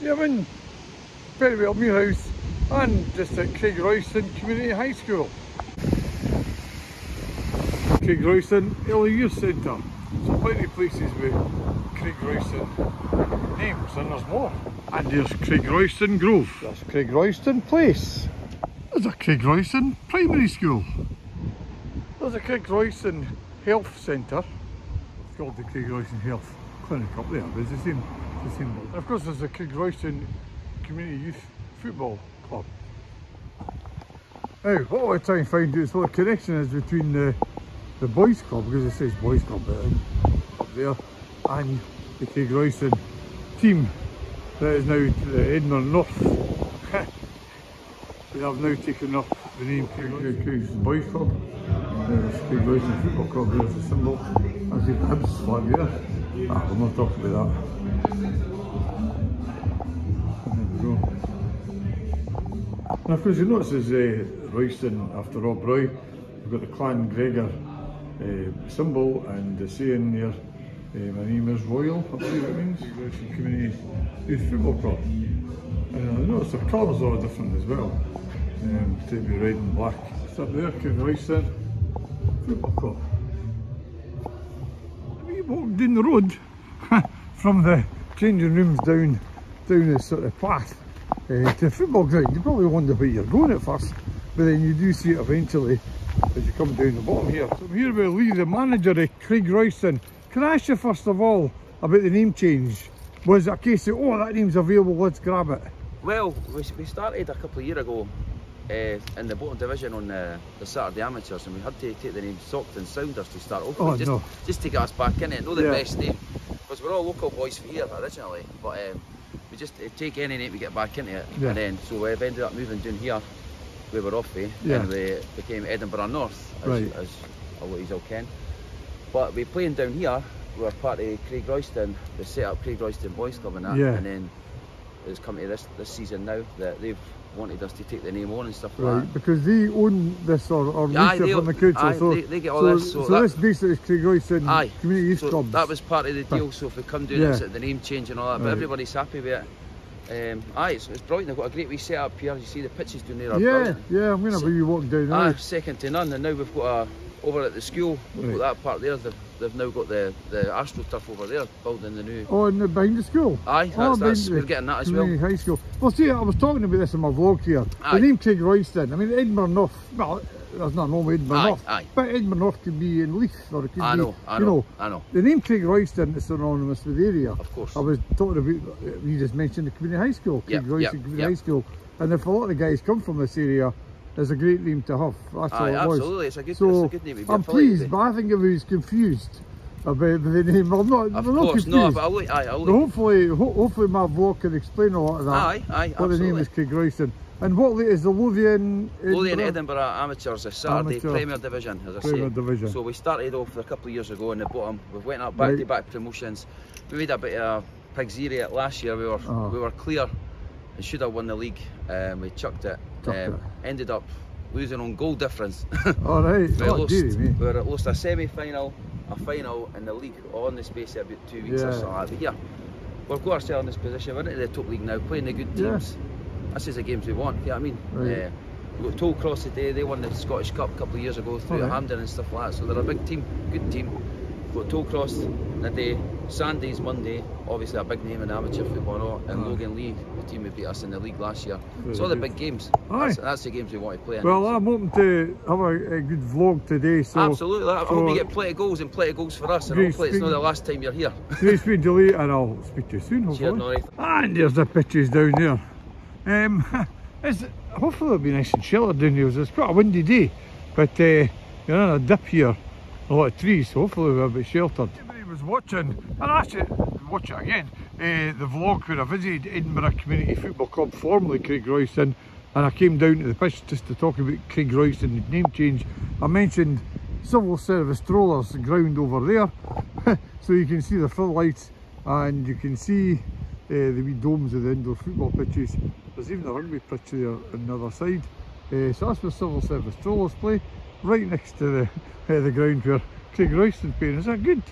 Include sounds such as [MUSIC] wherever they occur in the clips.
Yeah, I'm in Pennywell Muirhouse and just at Craigroyston Community High School. Craigroyston Early Years Centre. So plenty of places with Craigroyston names and there's more. And there's Craigroyston Grove. That's Craigroyston Place. There's a Craigroyston Primary School. There's a Craigroyston Health Centre. It's called the Craigroyston Health Clinic up there, but it's the same, the building. Of course there's the Craigroyston Community Youth Football Club. Now, what I want to find is what the connection is between the, the boys club, because it says boys club uh, up there, and the Craigroyston team that is now the North. [LAUGHS] they have now taken up the name Craig's Boys Club. There's Craigroyston Football Club, there's the symbol. As the Hibs flag there. Ah, we'll not talk about that. There we go. And of course you notice there's uh, Royston after Rob Roy. We've got the Clan Gregor uh, symbol and the saying there, uh, my name is Royal, I believe it means. Royston Community Youth Football Club. And I notice the colours are different as well. Um, to be red and black. It's up there, Craigroyston Football Club. Walked down the road from the changing rooms down down this sort of path uh, to the football ground. You probably wonder where you're going at first, but then you do see it eventually as you come down the bottom here. So I'm here with Lee, the manager Craigroyston. Can I ask you first of all about the name change? Was it a case of, oh, that name's available, let's grab it? Well, we, we started a couple of years ago uh, in the bottom division on the, the Saturday amateurs, and we had to take the name Stockton Sounders to start off Oh, with, just, no. just to get us back in it. Not the Yeah. best name, because we're all local boys from here originally, but um, we just uh, take any name we get back into it, Yeah. and then so we've ended up moving down here. We were off eh, Yeah. and we became Edinburgh North, as, Right. as a lot of you all ken. But we playing down here. We were part of Craigroyston. We set up Craigroyston Boys Club and that, Yeah. and then it's come to this this season now that they've wanted us to take the name on and stuff like Right, that. because they own this or, or lease it from the council, aye, so, they- they get all so, this, so so that- this basically is Craig Aye. Community Youth So Club. that was part of the deal. So if we come down, Yeah. it's the name change and all that. But Right. everybody's happy with it. Um, aye, it's, it's brilliant. They've got a great wee set up here. You see the pitches doing there yeah, brilliant. yeah, I'm So- be you walking down Aye, second to none. And now we've got a over at the school. Right. that part there. They've, they've now got the the AstroTurf over there, building the new. Oh, and the- behind the school. Aye, Oh, that's, that's, we're getting that as well. High School. Well, see, I was talking about this in my vlog here. Aye. The name Craigroyston, I mean, Edinburgh North, well, there's not normal Edinburgh Aye, North, aye. but Edinburgh North could be in Leith, or it could I be, know, I you know, know, I know. the name Craigroyston is synonymous with the area. Of course. I was talking about, you just mentioned the community high school, Craig Yep, Royston yep, Community yep. High School. And if a lot of the guys come from this area, it's a great name to have. That's all Aye, it was. absolutely. It's So it's a good name. I'm pleased, but I think everybody's confused about the name. I'm not, Of I'm not course, confused. no, but I'll aye, I'll hopefully, ho hopefully my vlog can explain a lot of that. Aye, aye, What the name absolutely. is Craigroyston. And what is the- is Lothian Lothian Edinburgh? Amateurs, a Saturday Amateur. Premier Division, as I Premier say. Division. So we started off a couple of years ago in the bottom. We went up back to Right. back promotions. We made a bit of a pig's ear last year. We were Oh. we were clear and should have won the league. Um, we chucked it. Um, Ended up losing on goal difference. [LAUGHS] All right. we, oh, lost, dearie we lost a semi-final, a final, and the league all in the space of about two weeks or Yeah. so. But here, we've got ourselves in this position. We're into the top league now, playing the good teams. Yeah. This is the games we want. You know what I mean? Right. Uh, we got Tollcross today. They won the Scottish Cup a couple of years ago through Alright. Hampden and stuff like that. So they're a big team, good team. We've got Tollcross today. Sandys Monday, obviously a big name in amateur football, and. Logan Lee, the team who beat us in the league last year. So all the big games. Aye. That's, that's the games we want to play in. Well, I'm hoping to have a, a good vlog today. So Absolutely. I so hope you get plenty of goals and plenty of goals for us, and hopefully it's not the last time you're here. Great speaking to you, and I'll speak to you soon. Hopefully. And there's the pitches down there. Um, [LAUGHS] it's, hopefully it'll be nice and sheltered down here. It's quite a windy day, but uh, you're in a dip here, a lot of trees, so hopefully we'll be sheltered. Was watching, and I actually watch it again, uh, the vlog where I visited Edinburgh Community Football Club, formerly Craigroyston, and I came down to the pitch just to talk about Craigroyston name change. I mentioned civil service strollers ground over there, [LAUGHS] so you can see the floodlights and you can see uh, the wee domes of the indoor football pitches. There's even a rugby pitch there on the other side. Uh, so that's where civil service strollers play, right next to the uh, [LAUGHS] the ground where Craigroyston playing. Is that good,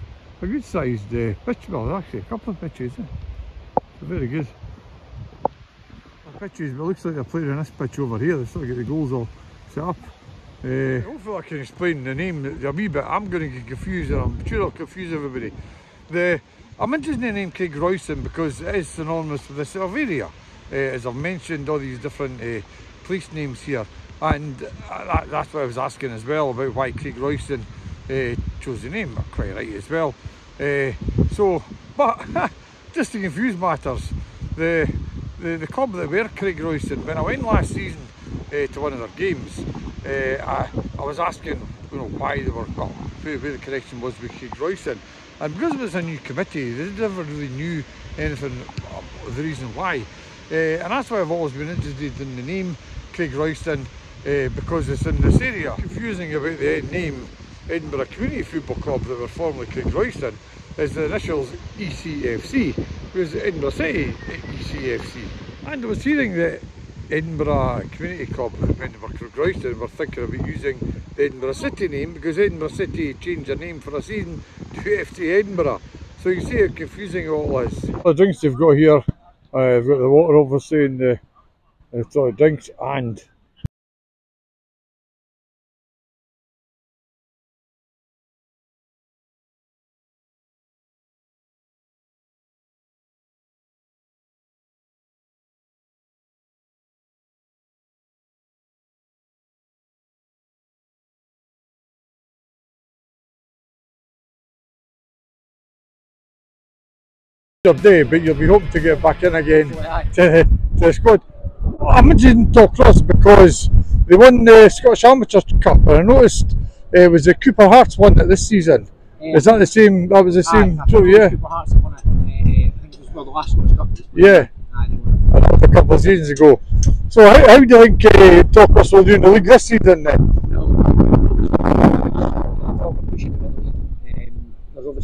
a good sized uh, pitch. Well, actually a couple of pitches. Eh? Very good. pitches, but it looks like they're playing on this pitch over here. They've still got the goals all set up. Uh, hopefully I can explain the name a wee bit. I'm going to get confused and I'm sure I'll confuse everybody. The I'm interested in the name Craigroyston because it is synonymous with this area. Uh, as I've mentioned all these different uh, place names here and that, that's what I was asking as well about why Craigroyston uh, chose the name, quite right as well. Uh, so, but [LAUGHS] just to confuse matters, the, the, the club that were Craigroyston, when I went last season uh, to one of their games, uh, I, I was asking you know why they were, well, where, where the connection was with Craigroyston. And because it was a new committee, they never really knew anything, the reason why. Uh, and that's why I've always been interested in the name Craigroyston uh, because it's in this area. Confusing about the name Edinburgh Community Football Club that were formerly Craigroyston is the initials ECFC, was Edinburgh City ECFC. And I was hearing that Edinburgh Community Club, Edinburgh Craigroyston, were thinking about using the Edinburgh City name because Edinburgh City changed their name for a season to FC Edinburgh. So you see how confusing all is. The drinks they've got here, uh, they've got the water obviously and the, the drinks and your day, but you'll be hoping to get back in again to, to the squad. I'm mentioning Cross because they won the Scottish Amateur Cup, and I noticed uh, it was the Cooper Hearts won it this season. Yeah. Is that the same? That was the same, Aye, too, yeah. Cooper Hearts won it. Uh, I think it was well the last Scottish Cup. Yeah. Aye, they won it. That was a couple of seasons ago. So how, how do you think uh, Cross will do in the league this season then?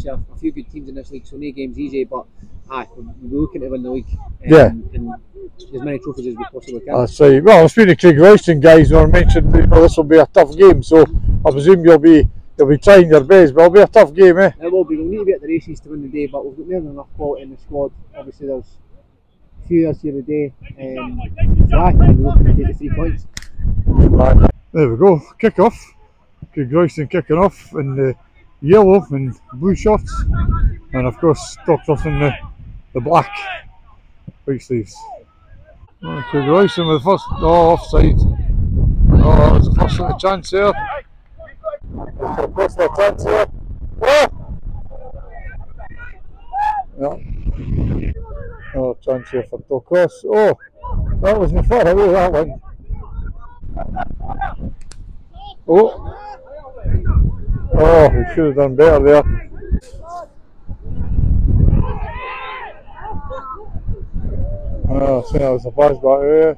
There's a, a, few good teams in this league, so no game's easy, but aye, we're looking to win the league. Um, yeah. And as many trophies as we possibly can. That's right. Well, I was speaking to Craigroyston guys who mentioned you know, this will be a tough game, so I presume you'll be you'll be trying your best, but it'll be a tough game, eh? It will be. We'll need to be at the races to win the day, but we've got more than enough quality in the squad. Obviously, there's a few years here today. Um, aye, we're looking to take the three points. Right. There we go. Kick off. Craigroyston kicking off, and. Uh, yellow and blue shorts and of course Tollcross in the, the black white sleeves. Craigroyston with the first oh, offside. Oh that was the first little chance there. First little chance there. Oh! Yeah. Oh chance here for Tollcross. Oh that wasn't far away that one. Oh Oh, he should have done better there. Oh, I think ah, that was a pass back there.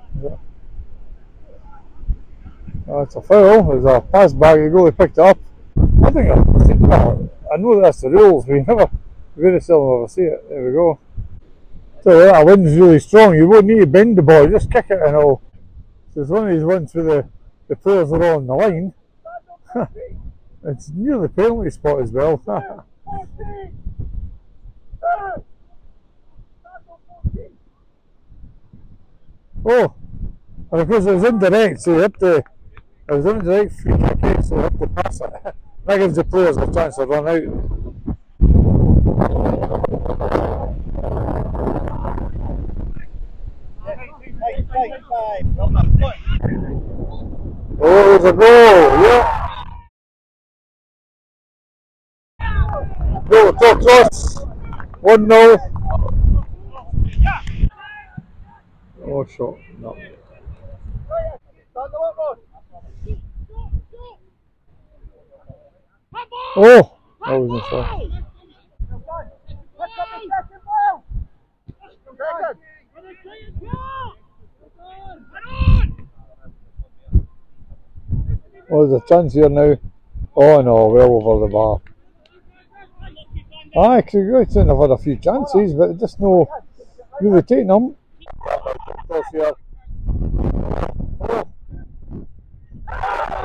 It's a foul. There's a pass back. The goalie picked it up. I think I, I know that's the rules. [LAUGHS] We never, very seldom ever see it. There we go. So that wind's really strong. You won't need to bend the ball. Just kick it and all. It's one of these ones where the, the players are all on the line. [LAUGHS] It's near the penalty spot as well. [LAUGHS] oh, and of course it was indirect, so you have to, it was indirect free kick, eh, so you have to pass it. [LAUGHS] That gives the players a chance to run out. Oh, there's a goal, yeah. Go, go, cross. One no. Oh, shot. No. Oh, that was a shot. Oh, there's a chance here now. Oh no, well over the bar. Aye, because Royston have had a few chances, but just no really taking them.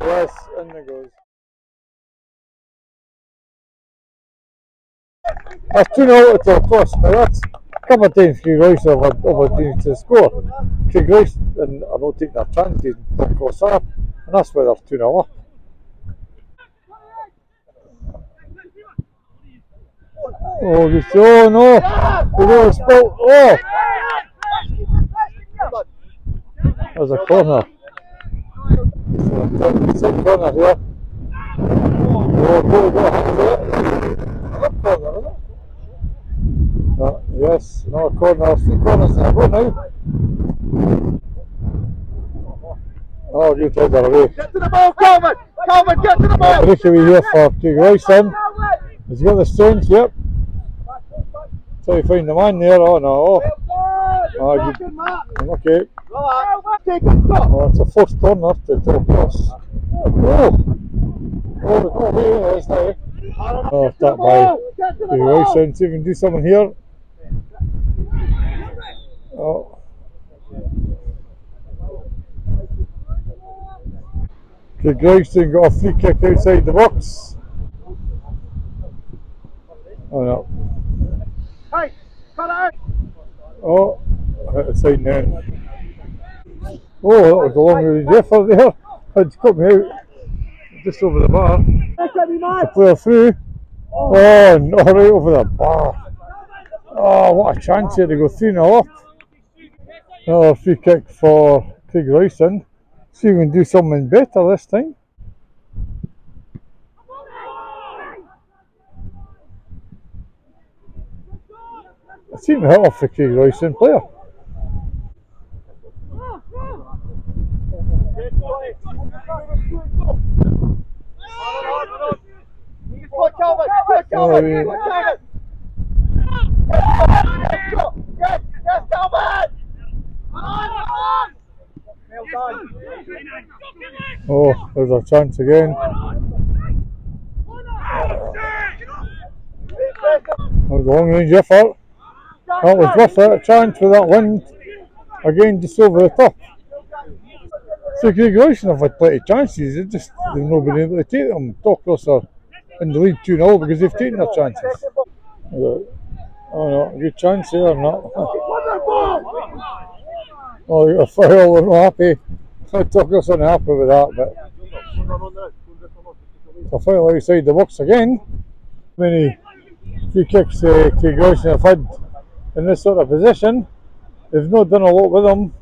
Yes, in it goes. That's 2 0 to the cost, now that's, couple of times Craigroyston have had opportunities to score. Craig Royce and are not taking their chances and cross up, and that's why they're 2 0 up. Oh, this, oh no! We got a spot. Oh! There's a corner. Some corner here. Oh, go, go, hands it. Another corner, is it? No, yes, another corner. Three corners in a row now. Oh, good header away. Get to the ball, Calvin! Calvin, get to the ball! Breakaway here for Craigroyston. Has he got the strength? Yep. Try to find the man there. Oh no. Oh, good. Okay. Take it! Oh, it's a first corner to go across. Oh! Oh, the goal here is now. Oh, oh, that by Get to the Craig ball! Royston. See if we can do something here. Oh. Craigroyston got a free kick outside the box. Oh no. Hey, cut it out! Oh, hit the side net. Oh, that was a long way effort there. Had cut me out just over the bar. Man! Player through. Oh, no, right over the bar. Oh, what a chance here to go 3 0 up. Free kick for Craigroyston. See if we can do something better this time. I seem to hit off the Craigroyston player. Go, Calvin! Go, Calvin! Oh, yeah. Go, Calvin! Yes, yes, Calvin! Well done. Oh, there's a chance again. That was a long range effort. That was rough. A chance for that wind. Again, just over the top. So Royston have had plenty of chances. They just they've not been able to take them. Doctors are in the lead 2 0 because they've taken their chances. Oh no, good chance here or not. Oh, you got a foul, we're not happy. Tucker's unhappy with that, but it's a foul outside the box again. Many free kicks uh, Royston have had in this sort of position. They've not done a lot with them.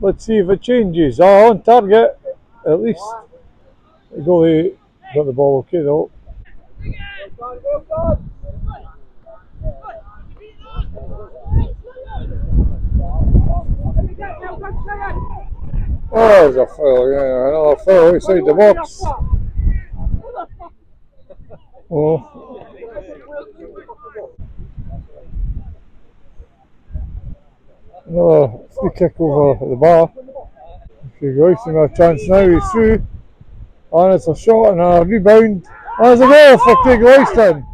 Let's see if it changes. Oh, on target, at least. The goalie got the ball okay though. Oh, there's a foul, yeah, another foul outside the box. Oh, another free kick over the bar. Craigroyston got a chance now, he's through. And it's a shot and a rebound. And there's a goal for Craigroyston.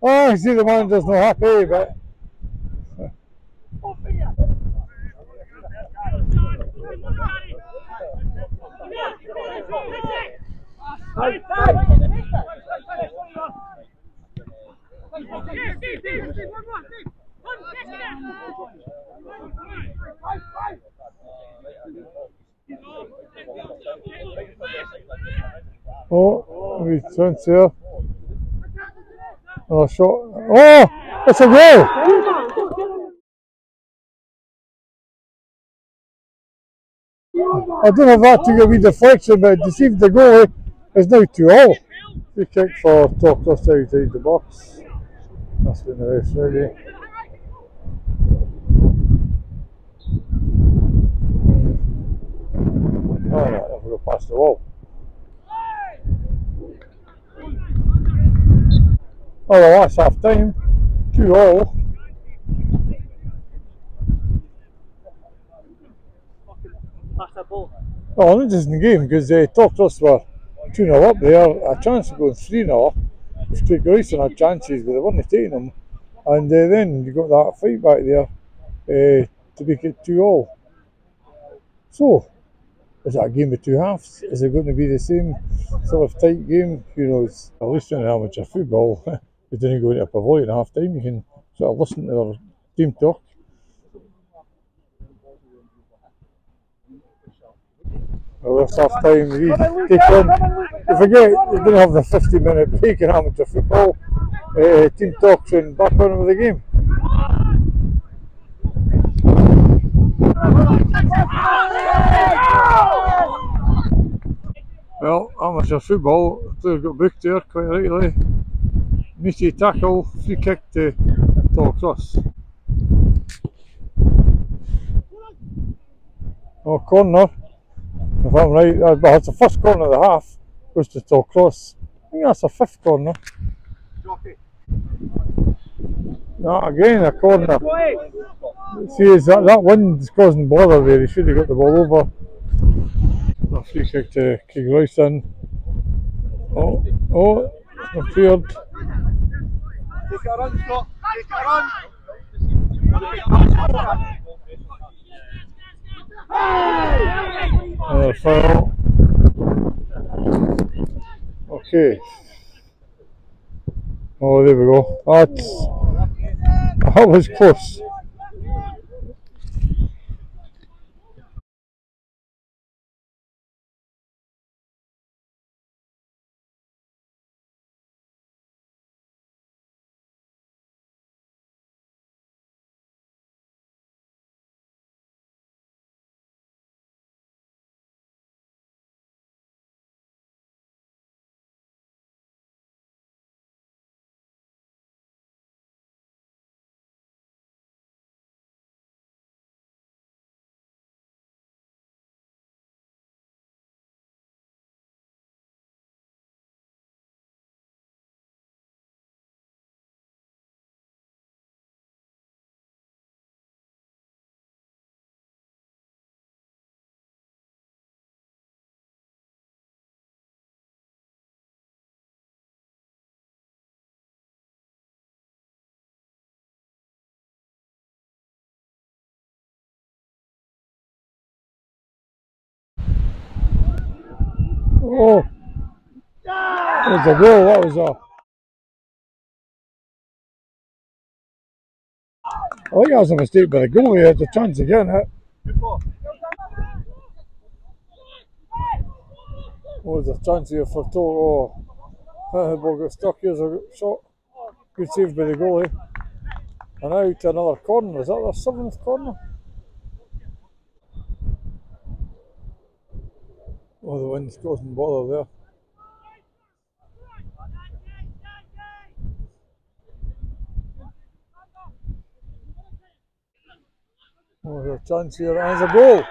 Oh, I see the manager's not happy, but oh, we chance here. Another shot. Oh, it's oh, a goal. I don't know if that took a wee deflection, but it deceived the goalie. It's now 2 all. Free kick for Doctor outside the box. That's been the rest ready. Oh no, never go past the wall. Oh, well, that's half time. 2 all. Pass that ball. Oh, just in the game because uh, Doctors were 2 0 up there. A chance of going 3 0. If Craigroyston had chances, but they weren't taking them. And uh, then you got that fight back there uh, to make it 2 all. So, is that a game of two halves? Is it going to be the same sort of tight game? Who knows? At least in amateur football, [LAUGHS] you didn't go into a pavilion at half time. You can sort of listen to their team talk. Well, this half time, we take on. You forget, you didn't have the 50 minute break in amateur football. Uh, team talks and back on with the game. Well, amateur football, player got booked there quite rightly. Meaty tackle, free kick to Cross. Oh, corner. If I'm right, but the first corner of the half goes to Cross. I think that's a fifth corner. No, again a corner. See, is that, that wind's causing bother there. He should have got the ball over. A free kick to Craig Royston. Oh, oh, cleared. Take a run, Scott. Take a run. Uh, Another foul. Okay. Oh, there we go. That's, that was close. Oh, it was a goal. That was a. I think that was a mistake by the goalie. Had the chance again. What was a chance here for Toro? Oh, the ball got stuck. Here's a shot. Good save by the goalie. And now to another corner. Is that the seventh corner? Oh, the wind's causing bother there. Oh, there's chance here, and there's a goal.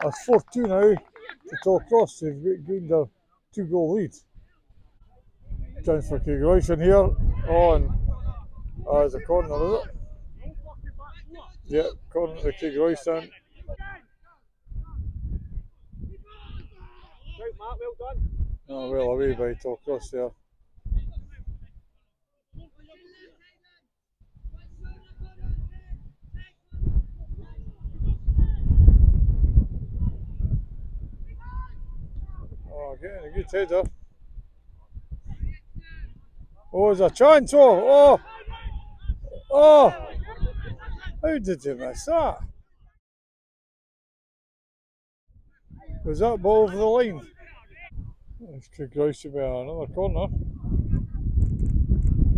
That's 4 2 now to Tall Cross. They've gained a two goal lead. Chance for Craigroyston here. Oh, and uh, there's a corner, is it? Yeah, corner to Craigroyston. Mark, well done. Oh, well away by Tollcross there. Oh, getting a good header. Oh, there's a chance. Oh, oh, oh. How did you miss that? Was that ball over the line? This could grouse to be another corner.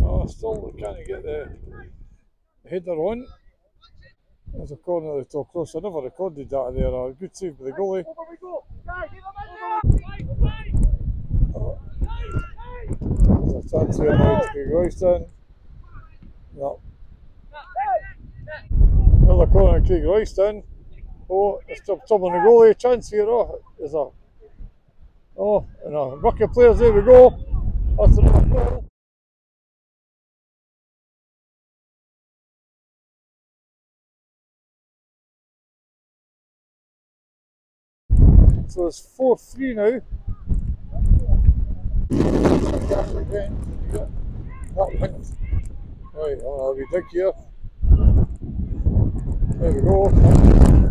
Oh, still can't get the header on. There's a corner at the top cross. I never recorded that there. A good save by the goalie. Oh. There's a chance here now to be Royston. No. Another corner to Craigroyston. Oh, it's top, top the goalie. Chance here. Oh, there's a Oh, and uh, a bucket players, there we go. That's another goal. So it's 4 3 now. Right, uh, I'll be dig here. There we go.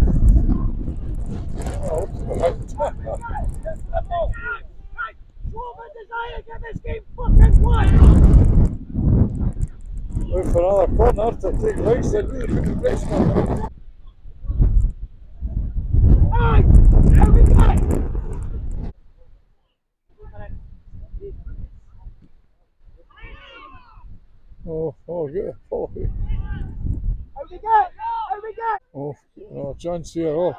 Look for another corner to take place. They really couldn't one. Oh, oh, good. Oh, Over we go! Over we go! oh, no, chance here. Oh,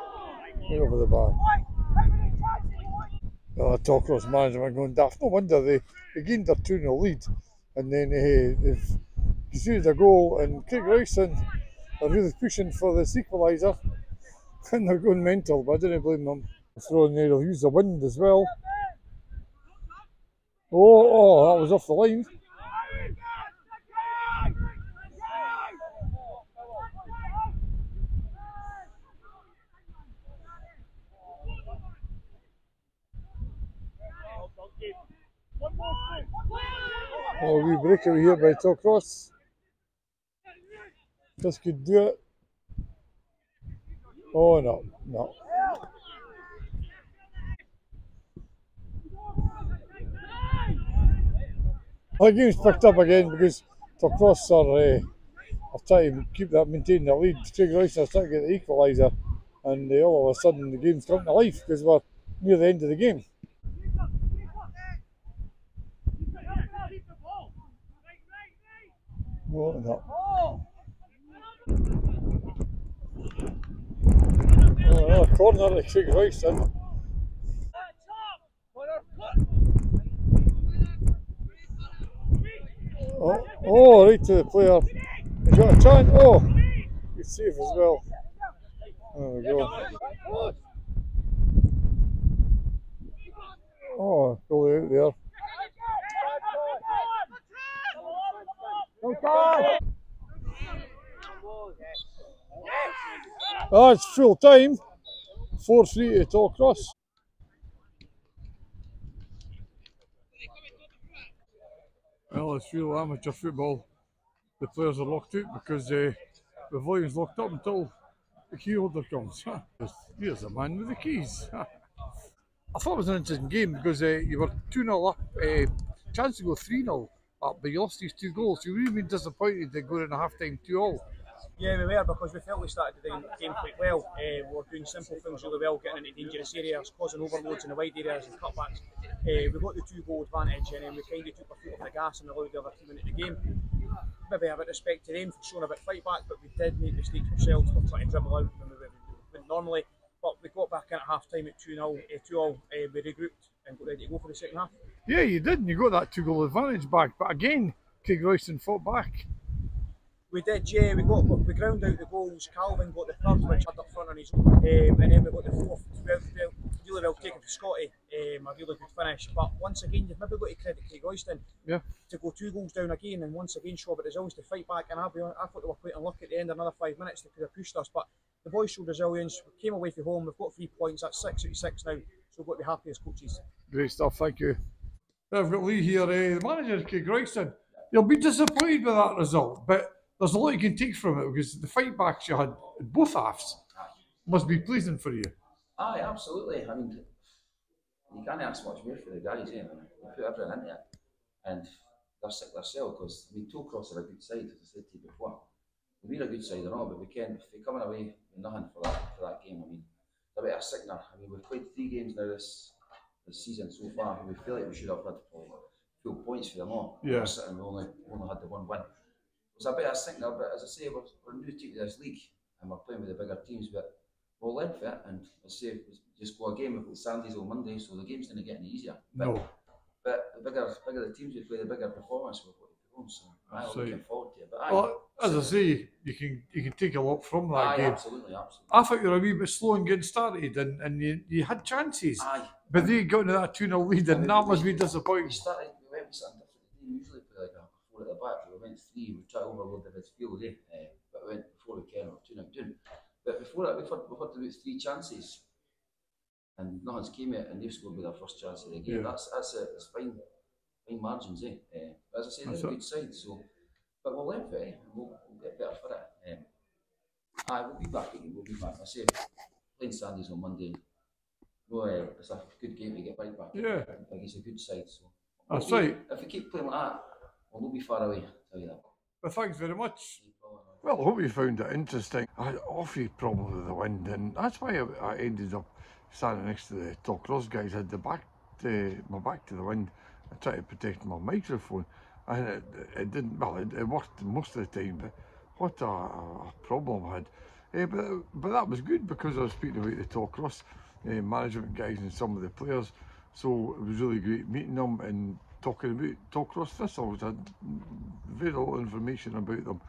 right over the bar. Oh, Tollcross management going daft. No wonder they, they gained their 2 0 lead and then uh, they've conceded a goal. And Craigroyston are really pushing for this equaliser [LAUGHS] and they're going mental, but I didn't blame them. Throwing there, they'll use the wind as well. Oh, oh, that was off the line. Oh, we break over here by Tollcross. This could do it. Oh no, no. I The game's picked up again because Tollcross are, uh, are trying to keep that, maintain the lead. Royce are trying to get the equaliser, and uh, all of a sudden the game's come to life because we're near the end of the game. Oh no. Oh, no, corner to Craigroyston. Oh, oh, right to the player. He's got a chance. Oh, he's safe as well. There we go. Oh, goal oh, out there. Oh, it's full time. 4 3 to cross. Well, it's real amateur football. The players are locked out because uh, the volume's locked up until the key holder comes. [LAUGHS] Here's a man with the keys. [LAUGHS] I thought it was an interesting game because uh, you were 2 0 up, uh, chance to go 3 0 up, but you lost these two goals. You really been disappointed to go in a half time 2 all. Yeah, we were because we felt we started the game quite well. Uh, we were doing simple things really well, getting into dangerous areas, causing overloads in the wide areas and cutbacks. Uh, we got the two goal advantage and then we kind of took our foot off the gas and allowed the other team into the game. Maybe a bit respect to them for showing a bit fight back, but we did make mistakes ourselves for trying to dribble out when we normally. But we got back in at half time at 2 0, uh, 2 all. Uh, we regrouped and got ready to go for the second half. Yeah, you did, and you got that two goal advantage back. But again, Craigroyston fought back. We did, yeah. We got we ground out the goals. Calvin got the third, which had up front on his own, um, and then we got the fourth. Well, well, really well taken for Scotty. Um, a really good finish. But once again, you've maybe got to credit Craigroyston Yeah. to go two goals down again, and once again show a bit of resilience to fight back. And I'll be honest, I thought they were quite unlucky at the end. Another five minutes they could have pushed us, but the boys showed resilience. We came away from home. We've got three points. That's six out of six now. So we've got to be happy as coaches. Great stuff, thank you. I've got Lee here, uh, the manager, Craigroyston. You'll be disappointed with that result, but there's a lot you can take from it because the fight backs you had in both halves must be pleasing for you. Aye, absolutely. I mean, you can't ask much more for the guys, eh? They put everything into it. And they're sick themselves because, I mean, Tollcross are a good side, as I said to you before. We're a good side and all, but we can't, if they're coming away with nothing for that, for that game, I mean, they're a bit of a sickener. I mean, we've played three games now this this season so far, and we feel like we should have had full points for them all. Yeah. We're sitting, we only, only had the one win. It's a bit of a sickener, but as I say, we're, we're new team to this league, and we're playing with the bigger teams, but we'll learn from it, and as I say, we just go a game, we've got Sundays or Monday, so the game's going to get any easier. But, No. But the bigger, bigger the teams we play, the bigger performance we've got to put on, so I'm That's looking forward to it. But aye, Well, as I say, you can you can take a lot from that aye, game. absolutely, absolutely. I thought you were a wee bit slow in getting started and, and you, you had chances, Aye. but they got into that 2 0 lead and that must be We disappointing. started, we went with something different. We usually play like a four at the back, we went three. We tried to overload the midfield, eh? Uh, but we went before we came, we were two now down. But before that, we've had, we've had about three chances, and nothing's came yet, and they've scored with their first chance of the game. Yeah. That's that's a, it's fine, fine margins, eh? Uh, but as I say, That's they're a good side, so. But we'll learn it, eh? We'll, we'll get better for it. Um, Aye, we'll be back again. We'll be back. I say, playing Sandys on Monday. No, uh, it's a good game to get right back. Yeah. Like it's a good side. So That's we'll be- right. If we keep playing like that, we'll not be far away. Tell you that. Well, thanks very much. Well, I hope you found it interesting. I had an awfully problem with the wind, and that's why I, I ended up standing next to the Tollcross guys. I had the back to, my back to the wind. I tried to protect my microphone, and it, it didn't. Well, it, it worked most of the time, but what a, a problem I had. Eh, but but that was good because I was speaking about the Talk uh, management guys and some of the players. So it was really great meeting them and talking about Tollcross Thistles. I had very little information about them.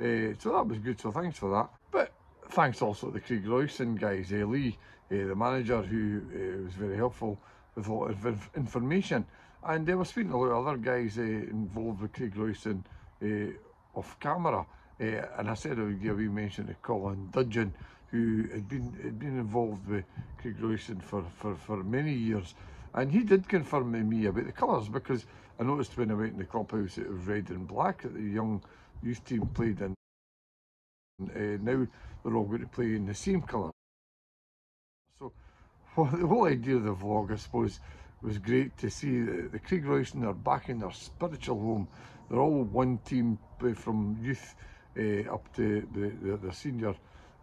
Uh, so that was good, so thanks for that. But thanks also to the Craigroyston guys, uh, Lee, uh, the manager, who uh, was very helpful with a lot of inf- information. And they were speaking to a lot of other guys uh, involved with Craigroyston uh, off camera. Uh, and I said I would give a wee mention to Colin Dudgeon, who had been had been involved with Craigroyston for, for, for many years. And he did confirm with me about the colours because I noticed when I went in the clubhouse it was red and black that the young youth team played in. Uh, now they're all going to play in the same colour. So [LAUGHS] well, the whole idea of the vlog, I suppose, was great to see that the Craigroyston are back in their spiritual home. They're all one team uh, from youth uh, up to the, the, the senior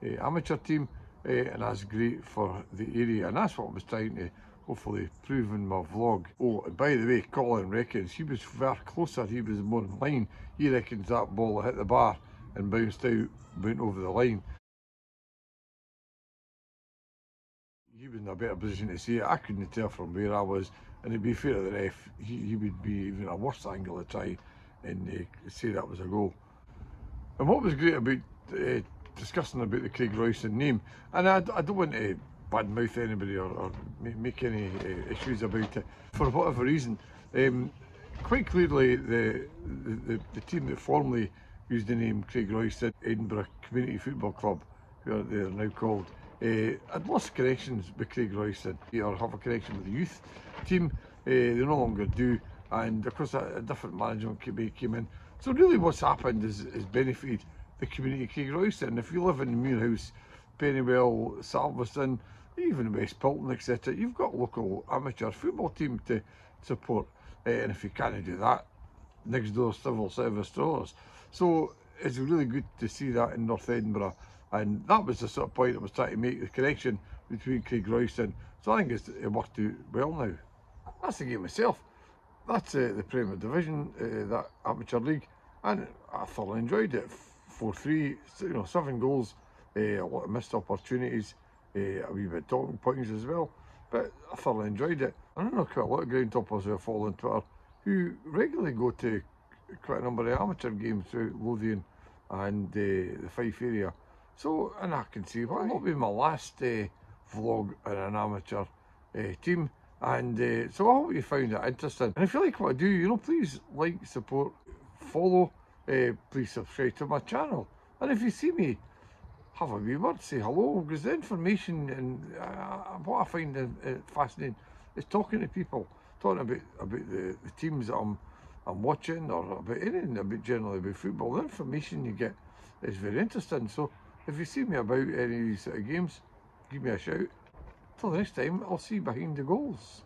uh, amateur team, uh, and that's great for the area. And that's what I was trying to hopefully prove in my vlog. Oh, and by the way, Colin reckons he was far closer, he was more in line. He reckons that ball hit the bar and bounced out, went over the line. He was in a better position to see it. I couldn't tell from where I was, and to be fair to the ref, he, he would be even a worse angle to try and uh, say that was a goal. And what was great about uh, discussing about the Craigroyston name, and I, I don't want to badmouth anybody or, or ma- make any uh, issues about it, for whatever reason, um, quite clearly the, the, the team that formerly used the name Craigroyston, Edinburgh Community Football Club, who they are now called, uh, I'd lost connections with Craigroyston or have a connection with the youth team. Uh, they no longer do, and of course a, a different management came, in. So really, what's happened is, is benefited the community of Craigroyston. If you live in Muirhouse, Pennywell, Salveston, even West Pilton, etc., you've got local amateur football team to support. Uh, and if you can't do that, next door civil service stores. So it's really good to see that in North Edinburgh. And that was the sort of point I was trying to make the connection between Craigroyston. So I think it's, it worked out well now. That's the game itself. That's uh, the Premier Division, uh, that amateur league, and I thoroughly enjoyed it. Four three, you know, seven goals, uh, a lot of missed opportunities, uh, a wee bit talking points as well. But I thoroughly enjoyed it. I don't know quite a lot of groundhoppers who I follow Twitter who regularly go to quite a number of amateur games throughout Lothian and uh, the Fife area. So, and I can see why not be my last uh, vlog in an amateur uh, team. And uh, so I hope you found it interesting. And if you like what I do, you know, please like, support, follow, uh, please subscribe to my channel. And if you see me, have a wee word, say hello, because the information and uh, what I find uh, fascinating is talking to people, talking about about the, the teams that I'm I'm watching or about anything about generally about football. The information you get is very interesting. So if you see me about any of these sort of games, give me a shout. Till the next time, I'll see you behind the goals.